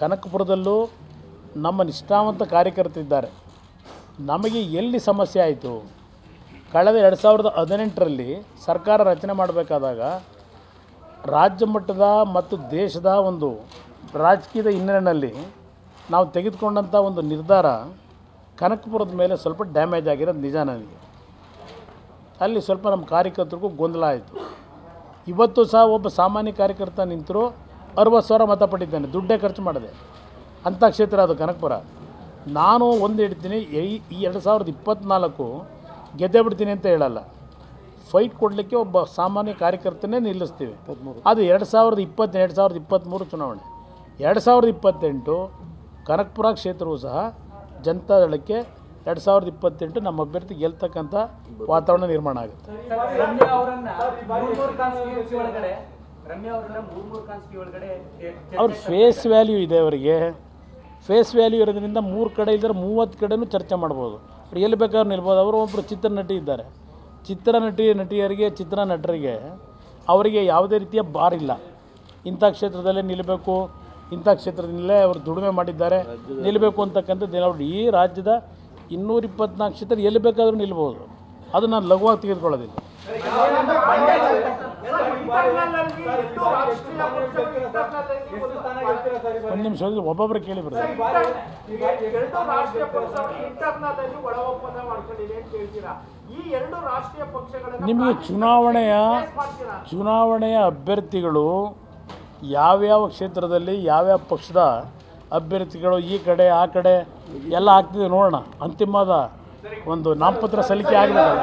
ಕನಕಪುರದಲ್ಲೂ ನಮ್ಮ ನಿಷ್ಠಾವಂತ ಕಾರ್ಯಕರ್ತರಿದ್ದಾರೆ. ನಮಗೆ ಎಲ್ಲಿ ಸಮಸ್ಯೆ ಆಯಿತು? ಕಳೆದ ಎರಡು ಸಾವಿರದ ಹದಿನೆಂಟರಲ್ಲಿ ಸರ್ಕಾರ ರಚನೆ ಮಾಡಬೇಕಾದಾಗ ರಾಜ್ಯ ಮಟ್ಟದ ಮತ್ತು ದೇಶದ ಒಂದು ರಾಜಕೀಯದ ಹಿನ್ನೆಲೆಯಲ್ಲಿ ನಾವು ತೆಗೆದುಕೊಂಡಂಥ ಒಂದು ನಿರ್ಧಾರ ಕನಕಪುರದ ಮೇಲೆ ಸ್ವಲ್ಪ ಡ್ಯಾಮೇಜ್ ಆಗಿರೋದು ನಿಜ ನನಗೆ. ಅಲ್ಲಿ ಸ್ವಲ್ಪ ನಮ್ಮ ಕಾರ್ಯಕರ್ತರಿಗೂ ಗೊಂದಲ ಆಯಿತು. ಇವತ್ತು ಸಹ ಒಬ್ಬ ಸಾಮಾನ್ಯ ಕಾರ್ಯಕರ್ತ ನಿಂತರೂ ಅರವತ್ತು ಸಾವಿರ ಮತ ಪಟ್ಟಿದ್ದಾನೆ ದುಡ್ಡೇ ಖರ್ಚು ಮಾಡಿದೆ. ಅಂಥ ಕ್ಷೇತ್ರ ಅದು ಕನಕಪುರ. ನಾನು ಒಂದು ಇಡ್ತೀನಿ ಈ- ಈ ಎರಡು ಸಾವಿರದ ಇಪ್ಪತ್ತ್ನಾಲ್ಕು ಗೆದ್ದೇ ಬಿಡ್ತೀನಿ ಅಂತ ಹೇಳಲ್ಲ. ಫೈಟ್ ಕೊಡಲಿಕ್ಕೆ ಒಬ್ಬ ಸಾಮಾನ್ಯ ಕಾರ್ಯಕರ್ತನೇ ನಿಲ್ಲಿಸ್ತೀವಿ. ಅದು ಎರಡು ಸಾವಿರದ ಇಪ್ಪತ್ತು ಎರಡು ಸಾವಿರದ ಇಪ್ಪತ್ತ್ಮೂರು ಚುನಾವಣೆ. ಎರಡು ಸಾವಿರದ ಇಪ್ಪತ್ತೆಂಟು ಕನಕಪುರ ಕ್ಷೇತ್ರವೂ ಸಹ ಜನತಾದಳಕ್ಕೆ ಎರಡು ಸಾವಿರದ ಇಪ್ಪತ್ತೆಂಟು ನಮ್ಮ ಅಭ್ಯರ್ಥಿ ಗೆಲ್ತಕ್ಕಂಥ ವಾತಾವರಣ ನಿರ್ಮಾಣ ಆಗುತ್ತೆ. ಅವ್ರ ಫೇಸ್ ವ್ಯಾಲ್ಯೂ ಇದೆ. ಅವರಿಗೆ. ಫೇಸ್ ವ್ಯಾಲ್ಯೂ ಇರೋದ್ರಿಂದ ಮೂರು ಕಡೆ ಇದ್ದರೆ ಮೂವತ್ತು ಕಡೆನೂ ಚರ್ಚೆ ಮಾಡ್ಬೋದು. ಅವ್ರು ಎಲ್ಲಿ ಬೇಕಾದ್ರೂ ನಿಲ್ಬೋದು. ಅವರು ಒಬ್ಬರು ಚಿತ್ರ ನಟಿ ಇದ್ದಾರೆ. ಚಿತ್ರನಟಿ ನಟಿಯರಿಗೆ ಚಿತ್ರ ನಟರಿಗೆ ಅವರಿಗೆ ಯಾವುದೇ ರೀತಿಯ ಬಾರ್ ಇಲ್ಲ. ಇಂಥ ಕ್ಷೇತ್ರದಲ್ಲೇ ನಿಲ್ಲಬೇಕು ಇಂಥ ಕ್ಷೇತ್ರದಿಂದಲೇ ಅವರು ದುಡಿಮೆ ಮಾಡಿದ್ದಾರೆ. ನಿಲ್ಲಬೇಕು ಅಂತಕ್ಕಂಥದ್ದು ಅವ್ರು ಈ ರಾಜ್ಯದ ಇನ್ನೂರ ಇಪ್ಪತ್ನಾಲ್ಕು ಕ್ಷೇತ್ರ ಎಲ್ಲಿ ಬೇಕಾದರೂ ನಿಲ್ಬೋದು. ಅದು ನಾನು ಲಘುವಾಗಿ ತೆಗೆದುಕೊಳ್ಳೋದಿಲ್ಲ. ಒಂದು ನಿಮಿಷ ಒಬ್ಬೊಬ್ಬರು ಕೇಳಿ ಬರ್ತಾರೆ ನಿಮಗೆ ಚುನಾವಣೆಯ ಚುನಾವಣೆಯ ಅಭ್ಯರ್ಥಿಗಳು ಯಾವ್ಯಾವ ಕ್ಷೇತ್ರದಲ್ಲಿ ಯಾವ್ಯಾವ ಪಕ್ಷದ ಅಭ್ಯರ್ಥಿಗಳು ಈ ಕಡೆ, ಆ ಕಡೆ ಎಲ್ಲ ಆಗ್ತಿದೆ ನೋಡೋಣ. ಅಂತಿಮವಾದ ಒಂದು ನಾಮಪತ್ರ ಸಲ್ಲಿಕೆ ಆಗಬೇಕಲ್ಲ.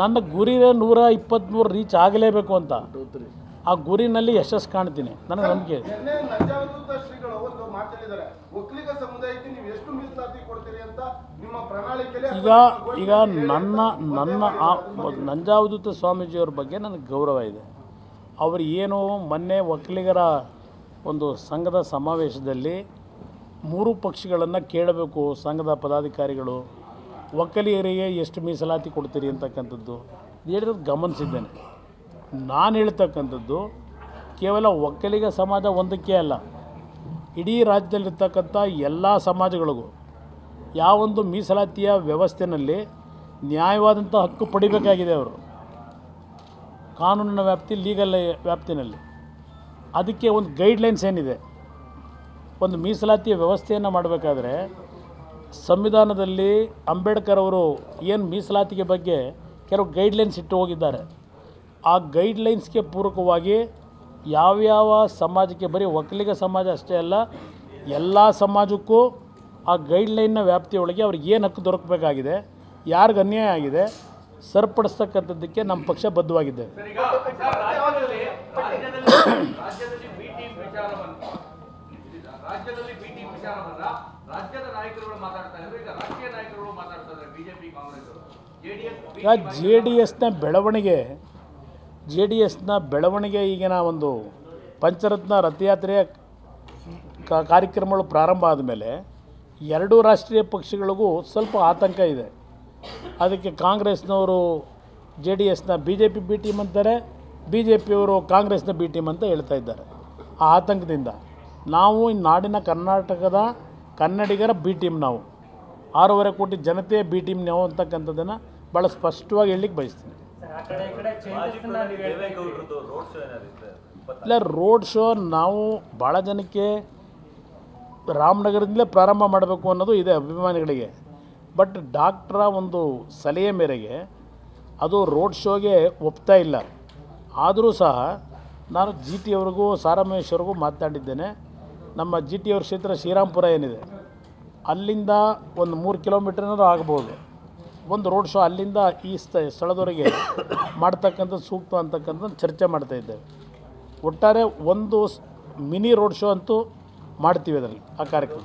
ನನ್ನ ಗುರಿ ನೂರ ಇಪ್ಪತ್ತ್ಮೂರು ರೀಚ್ ಆಗಲೇಬೇಕು ಅಂತ. ಆ ಗುರಿನಲ್ಲಿ ಯಶಸ್ಸು ಕಾಣ್ತೀನಿ. ನನಗೆ ನಂಬಿಕೆ ಈಗ ಈಗ ನನ್ನ ನನ್ನ ಆ ನಂಜಾವಧೂತ ಸ್ವಾಮೀಜಿಯವ್ರ ಬಗ್ಗೆ ನನಗೆ ಗೌರವ ಇದೆ. ಅವರು ಏನು ಮೊನ್ನೆ ಒಕ್ಕಲಿಗರ ಒಂದು ಸಂಘದ ಸಮಾವೇಶದಲ್ಲಿ ಮೂರು ಪಕ್ಷಗಳನ್ನು ಕೇಳಬೇಕು ಸಂಘದ ಪದಾಧಿಕಾರಿಗಳು ಒಕ್ಕಲಿಗರಿಗೆ ಎಷ್ಟು ಮೀಸಲಾತಿ ಕೊಡ್ತೀರಿ ಅಂತಕ್ಕಂಥದ್ದು ಹೇಳಿದ್ರೆ ಗಮನಿಸಿದ್ದೇನೆ. ನಾನು ಹೇಳ್ತಕ್ಕಂಥದ್ದು, ಕೇವಲ ಒಕ್ಕಲಿಗ ಸಮಾಜ ಒಂದಕ್ಕೆ ಅಲ್ಲ, ಇಡೀ ರಾಜ್ಯದಲ್ಲಿರ್ತಕ್ಕಂಥ ಎಲ್ಲ ಸಮಾಜಗಳಿಗೂ ಯಾವೊಂದು ಮೀಸಲಾತಿಯ ವ್ಯವಸ್ಥೆಯಲ್ಲಿ ನ್ಯಾಯವಾದಂಥ ಹಕ್ಕು ಪಡಿಬೇಕಾಗಿದೆ ಅವರು. ಕಾನೂನಿನ ವ್ಯಾಪ್ತಿ, ಲೀಗಲ್ ವ್ಯಾಪ್ತಿನಲ್ಲಿ. ಅದಕ್ಕೆ ಒಂದು ಗೈಡ್ಲೈನ್ಸ್ ಏನಿದೆ? ಒಂದು ಮೀಸಲಾತಿಯ ವ್ಯವಸ್ಥೆಯನ್ನು ಮಾಡಬೇಕಾದ್ರೆ ಸಂವಿಧಾನದಲ್ಲಿ ಅಂಬೇಡ್ಕರ್ ಅವರು ಏನು ಮೀಸಲಾತಿಗೆ ಬಗ್ಗೆ ಕೆಲವು ಗೈಡ್ಲೈನ್ಸ್ ಇಟ್ಟು ಹೋಗಿದ್ದಾರೆ. ಆ ಗೈಡ್ಲೈನ್ಸ್ಗೆ ಪೂರಕವಾಗಿ ಯಾವ್ಯಾವ ಸಮಾಜಕ್ಕೆ ಬರೀ ಒಕ್ಕಲಿಗ ಸಮಾಜ ಅಷ್ಟೇ ಅಲ್ಲ ಎಲ್ಲ ಸಮಾಜಕ್ಕೂ ಆ ಗೈಡ್ಲೈನ್ನ ವ್ಯಾಪ್ತಿಯೊಳಗೆ ಅವ್ರಿಗೆ ಏನು ಹಕ್ಕು ದೊರಕಬೇಕಾಗಿದೆ ಯಾರಿಗೆ ಅನ್ಯಾಯ ಆಗಿದೆ ಸರಿಪಡಿಸ್ತಕ್ಕಂಥದ್ದಕ್ಕೆ ನಮ್ಮ ಪಕ್ಷ ಬದ್ಧವಾಗಿದೆ. ಈಗ ರಾಜ್ಯದಲ್ಲಿ ರಾಜ್ಯದಲ್ಲಿ ರಾಜ್ಯದಲ್ಲಿ ಬಿ ಟೀಮ್ ವಿಚಾರವನ್ನು ರಾಜ್ಯದ ನಾಯಕರುಗಳು ಮಾತಾಡ್ತಾ ಈಗ ರಾಷ್ಟ್ರೀಯ ನಾಯಕರುಗಳು ಮಾತಾಡ್ತಾ ಇದ್ದಾರೆ BJP Congress JDS J D ಎಸ್ನ ಬೆಳವಣಿಗೆ ಜೆ ಡಿ ಎಸ್ನ ಬೆಳವಣಿಗೆ ಈಗಿನ ಒಂದು ಪಂಚರತ್ನ ರಥಯಾತ್ರೆಯ ಕಾರ್ಯಕ್ರಮಗಳು ಪ್ರಾರಂಭ ಆದಮೇಲೆ ಎರಡೂ ರಾಷ್ಟ್ರೀಯ ಪಕ್ಷಗಳಿಗೂ ಸ್ವಲ್ಪ ಆತಂಕ ಇದೆ. ಅದಕ್ಕೆ ಕಾಂಗ್ರೆಸ್ನವರು ಜೆ ಡಿ ಎಸ್ನ B J P B team ಅಂತಾರೆ ಬಿ ಜೆ ಪಿಯವರು ಕಾಂಗ್ರೆಸ್ನ ಬಿ ಟೀಮ್ ಅಂತ ಹೇಳ್ತಾ ಇದ್ದಾರೆ. ಆ ಆತಂಕದಿಂದ. ನಾವು ಈ ನಾಡಿನ ಕರ್ನಾಟಕದ ಕನ್ನಡಿಗರ ಬಿ ಟೀಮ್ ನಾವು. ಆರೂವರೆ ಕೋಟಿ ಜನತೆಯ ಬಿ ಟೀಮ್ ನಾವು ಅಂತಕ್ಕಂಥದ್ದನ್ನು ಭಾಳ ಸ್ಪಷ್ಟವಾಗಿ ಹೇಳಲಿಕ್ಕೆ ಬಯಸ್ತೀನಿ. ಇಲ್ಲ ರೋಡ್ ಶೋ ನಾವು ಭಾಳ ಜನಕ್ಕೆ ರಾಮನಗರದಿಂದಲೇ ಪ್ರಾರಂಭ ಮಾಡಬೇಕು ಅನ್ನೋದು ಇದೆ ಅಭಿಮಾನಿಗಳಿಗೆ. ಬಟ್ ಡಾಕ್ಟ್ರ ಒಂದು ಸಲಹೆ ಮೇರೆಗೆ ಅದು ರೋಡ್ ಶೋಗೆ ಒಪ್ತಾ ಇಲ್ಲ. ಆದರೂ ಸಹ ನಾನು ಜಿ ಟಿ ಅವ್ರಿಗೂ ಸಾರಾಮೇಶ್ವರ್ಗೂ ಮಾತನಾಡಿದ್ದೇನೆ ನಮ್ಮ ಜಿ ಟಿ ಅವ್ರ ಕ್ಷೇತ್ರ ಶ್ರೀರಾಮ್ಪುರ ಏನಿದೆ, ಅಲ್ಲಿಂದ ಒಂದು ಮೂರು ಕಿಲೋಮೀಟ್ರನ್ನೂ ಆಗ್ಬೋದು. ಒಂದು ರೋಡ್ ಶೋ ಅಲ್ಲಿಂದ ಈ ಸ್ಥ, ಸ್ಥಳದವರೆಗೆ ಮಾಡ್ತಕ್ಕಂಥದ್ದು ಸೂಕ್ತ ಅಂತಕ್ಕಂಥದ್ದು ಚರ್ಚೆ ಮಾಡ್ತಾ ಇದ್ದೇವೆ. ಒಟ್ಟಾರೆ ಒಂದು ಮಿನಿ ರೋಡ್ ಶೋ ಅಂತೂ ಮಾಡ್ತೀವಿ ಅದರಲ್ಲಿ ಆ ಕಾರ್ಯಕ್ರಮ.